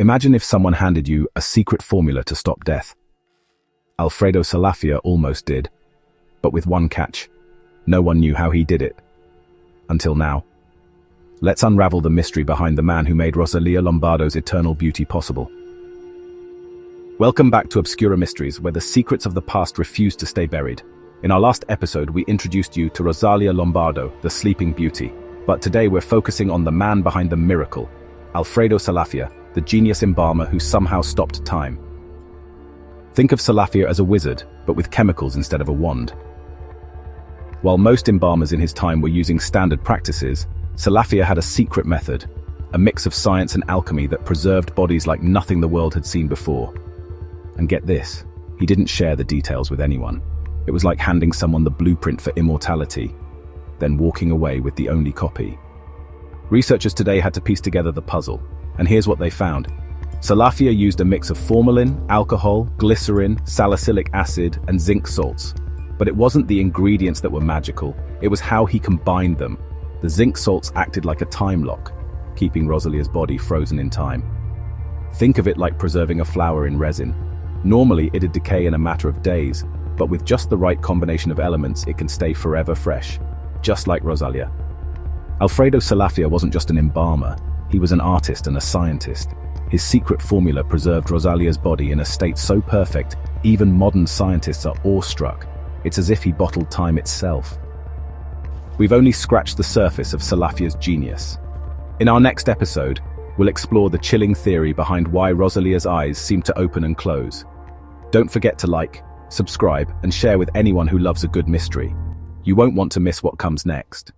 Imagine if someone handed you a secret formula to stop death. Alfredo Salafia almost did, but with one catch. No one knew how he did it. Until now. Let's unravel the mystery behind the man who made Rosalia Lombardo's eternal beauty possible. Welcome back to Obscura Mysteries, where the secrets of the past refuse to stay buried. In our last episode, we introduced you to Rosalia Lombardo, the Sleeping Beauty. But today we're focusing on the man behind the miracle, Alfredo Salafia, the genius embalmer who somehow stopped time. Think of Salafia as a wizard, but with chemicals instead of a wand. While most embalmers in his time were using standard practices, Salafia had a secret method, a mix of science and alchemy that preserved bodies like nothing the world had seen before. And get this, he didn't share the details with anyone. It was like handing someone the blueprint for immortality, then walking away with the only copy. Researchers today had to piece together the puzzle, and here's what they found. Salafia used a mix of formalin, alcohol, glycerin, salicylic acid, and zinc salts. But it wasn't the ingredients that were magical, it was how he combined them. The zinc salts acted like a time lock, keeping Rosalia's body frozen in time. Think of it like preserving a flower in resin. Normally, it'd decay in a matter of days, but with just the right combination of elements, it can stay forever fresh, just like Rosalia. Alfredo Salafia wasn't just an embalmer, he was an artist and a scientist. His secret formula preserved Rosalia's body in a state so perfect, even modern scientists are awestruck. It's as if he bottled time itself. We've only scratched the surface of Salafia's genius. In our next episode, we'll explore the chilling theory behind why Rosalia's eyes seem to open and close. Don't forget to like, subscribe, and share with anyone who loves a good mystery. You won't want to miss what comes next.